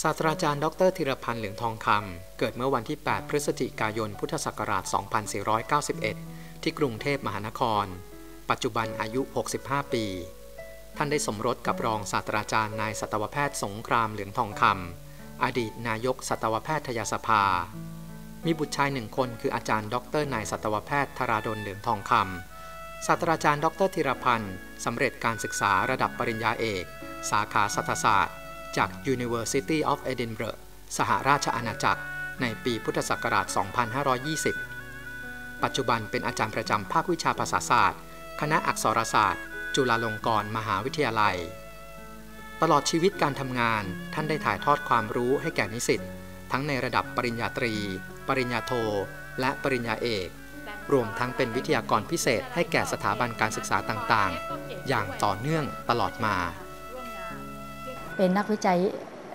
ศาสตราจารย์ ดรธีรพันธ์เหลืองทองคำ เกิดเมื่อวันที่ 8 พฤศจิกายน พุทธศักราช 2491 ที่กรุงเทพมหานคร ปัจจุบันอายุ 65 ปี ท่านได้สมรสกับรองศาสตราจารย์นายสัตวแพทย์สงครามเหลืองทองคำ อดีตนายกสัตวแพทยสภา มีบุตรชายหนึ่งคนคืออาจารย์ ดรนายสัตวแพทย์ธราดลเหลืองทองคำ ศาสตราจารย์ ดรธีรพันธ์สำเร็จการศึกษาระดับปริญญาเอก สาขาสัตศาสตร์ จาก University of Edinburgh สหราชอาณาจักร ในปีพุทธศักราช 2520 ปัจจุบันเป็นอาจารย์ประจำภาควิชาภาษาศาสตร์ คณะอักษรศาสตร์ จุฬาลงกรณ์มหาวิทยาลัย ตลอดชีวิตการทำงานท่านได้ถ่ายทอดความรู้ให้แก่นิสิต ทั้งในระดับปริญญาตรี ปริญญาโท และปริญญาเอก รวมทั้งเป็นวิทยากรพิเศษให้แก่สถาบันการศึกษาต่างๆ อย่างต่อเนื่องตลอดมา เป็นนักวิจัย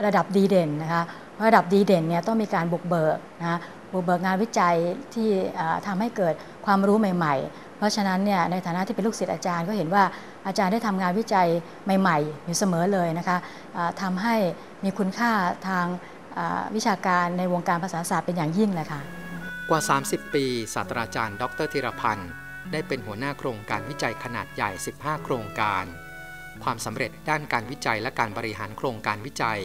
ระดับดีเด่นนะคะระดับดีเด่นเนี่ยต้องมีการบุกเบิกนะบุกเบิกงานวิจัยที่ทำให้เกิดความรู้ใหม่ ๆ เพราะฉะนั้นเนี่ยในฐานะที่เป็นลูกศิษย์อาจารย์ก็เห็นว่าอาจารย์ได้ทำงานวิจัยใหม่ ๆ อยู่เสมอเลยนะคะทำให้มีคุณค่าทางวิชาการในวงการภาษาศาสตร์เป็นอย่างยิ่งเลยค่ะกว่า 30 ปีศาสตราจารย์ ดรธีรพันธ์ได้เป็นหัวหน้าโครงการวิจัยขนาดใหญ่ 15 โครงการ ความสำเร็จด้านการวิจัยและการบริหารโครงการวิจัย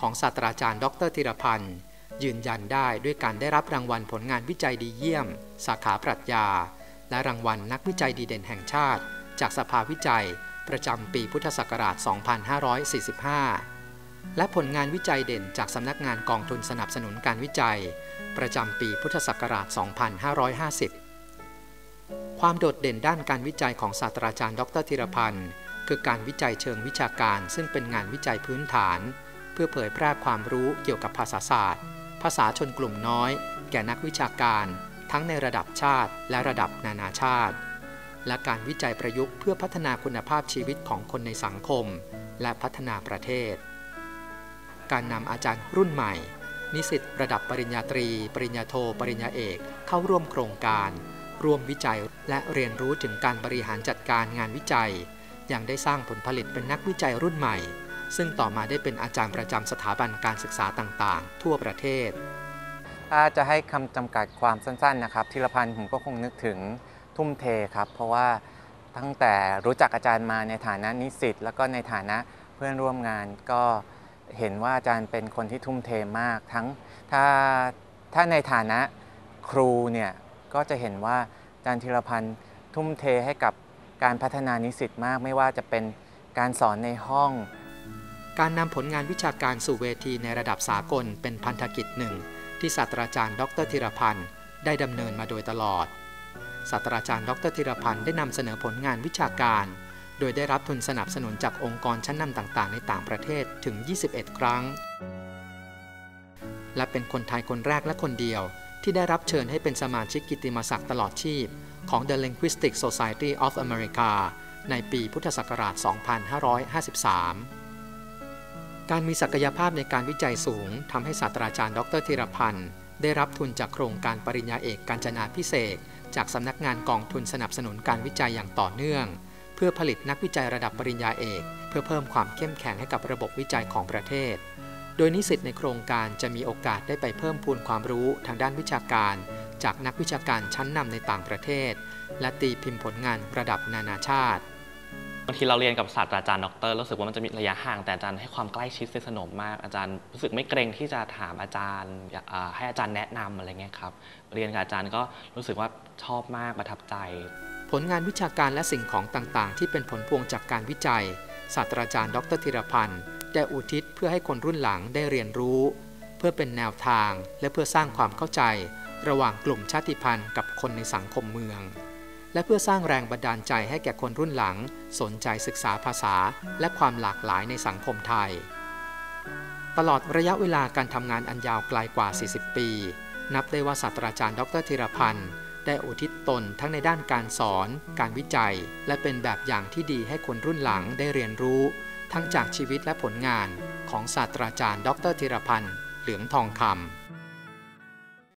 ของศาสตราจารย์ ดรธีรพันธ์ ยืนยันได้ด้วยการได้รับรางวัลผลงานวิจัยดีเยี่ยม สาขาปรัชญา และรางวัลนักวิจัยดีเด่นแห่งชาติ จากสภาวิจัย ประจำปีพุทธศักราช 2545 และผลงานวิจัยเด่นจากสำนักงานกองทุนสนับสนุนการวิจัย ประจำปีพุทธศักราช 2550 ความโดดเด่นด้านการวิจัยของศาสตราจารย์ ดรธีรพันธ์ คือการวิจัยเชิงวิชาการ ซึ่งเป็นงานวิจัยพื้นฐาน เพื่อเผยแพร่ความรู้เกี่ยวกับภาษาศาสตร์ ภาษาชนกลุ่มน้อย แก่นักวิชาการ ทั้งในระดับชาติและระดับนานาชาติ และการวิจัยประยุกต์เพื่อพัฒนาคุณภาพชีวิตของคนในสังคม และพัฒนาประเทศ การนำอาจารย์รุ่นใหม่ นิสิตระดับปริญญาตรี ปริญญาโท ปริญญาเอกเข้าร่วมโครงการ ร่วมวิจัยและเรียนรู้ถึงการบริหารจัดการงานวิจัย ยังได้สร้างผลผลิตเป็นนักวิจัยรุ่นใหม่ ซึ่งต่อมาได้เป็นอาจารย์ประจำสถาบันการศึกษาต่างๆ ทั่วประเทศ ถ้าจะให้คำจำกัดความสั้นๆนะครับธีรพันธ์ผมก็คงนึกถึงทุ่มเทครับ เพราะว่าตั้งแต่รู้จักอาจารย์มาในฐานะนิสิตแล้วก็ในฐานะเพื่อนร่วมงานก็เห็นว่าอาจารย์เป็นคนที่ทุ่มเทมาก ทั้งถ้าถ้าในฐานะครูเนี่ยก็จะเห็นว่าอาจารย์ธีรพันธ์ทุ่มเทให้กับ การพัฒนานิสิตมากไม่ว่าจะเป็นการสอนในห้อง การนำผลงานวิชาการสู่เวทีในระดับสากลเป็นพันธกิจหนึ่ง ที่ศาสตราจารย์ ดรธีรพันธ์ได้ดำเนินมาโดยตลอดศาสตราจารย์ ดรธีรพันธ์ได้นำเสนอผลงานวิชาการ โดยได้รับทุนสนับสนุนจากองค์กรชั้นนำต่างๆ ในต่างประเทศถึง 21 ครั้ง และเป็นคนไทยคนแรกและคนเดียว ที่ได้รับเชิญให้เป็นสมาชิกกิตติมศักดิ์ตลอดชีพ ของ The Linguistic Society of America ในปีพุทธศักราช 2553 การมีศักยภาพในการวิจัยสูงทำให้ศาสตราจารย์ดรธีรพันธ์ ได้รับทุนจากโครงการปริญญาเอกการจนาพิเศษ จากสำนักงานกองทุนสนับสนุนการวิจัยอย่างต่อเนื่อง เพื่อผลิตนักวิจัยระดับปริญญาเอก เพื่อเพิ่มความเข้มแข็งให้กับระบบวิจัยของประเทศ โดยนิสิตในโครงการจะมีโอกาสได้ไปเพิ่มพูนความรู้ทางด้านวิชาการ จากนักวิชาการชั้นนำในต่างประเทศ และตีพิมพ์ผลงานระดับนานาชาติบางทีเราเรียนกับศาสตราจารย์ดรรู้สึกว่ามันจะมีระยะห่างแต่อาจารย์ให้ความใกล้ชิดสนิทมากอาจารย์รู้สึกไม่เกรงที่จะถามอาจารย์ให้อาจารย์แนะนำอะไรเงี้ยครับเรียนกับอาจารย์ก็รู้สึกว่าชอบมากประทับใจ ผลงานวิชาการและสิ่งของต่างๆ ที่เป็นผลพวงจากการวิจัย ศาสตราจารย์ ดรธีรพันธ์ได้อุทิศเพื่อให้คนรุ่นหลังได้เรียนรู้ เพื่อเป็นแนวทางและเพื่อสร้างความเข้าใจ ระหว่างกลุ่มชาติพันธุ์กับคนในสังคมเมือง และเพื่อสร้างแรงบันดาลใจให้แก่คนรุ่นหลัง สนใจศึกษาภาษาและความหลากหลายในสังคมไทย ตลอดระยะเวลาการทำงานอันยาวไกลกว่า 40 ปี นับได้ว่าศาสตราจารย์ดรธีรพันธ์ได้อุทิศตนทั้งในด้านการสอน การวิจัย และเป็นแบบอย่างที่ดีให้คนรุ่นหลังได้เรียนรู้ ทั้งจากชีวิตและผลงานของศาสตราจารย์ ดรธีรพันธ์ เหลืองทองคำ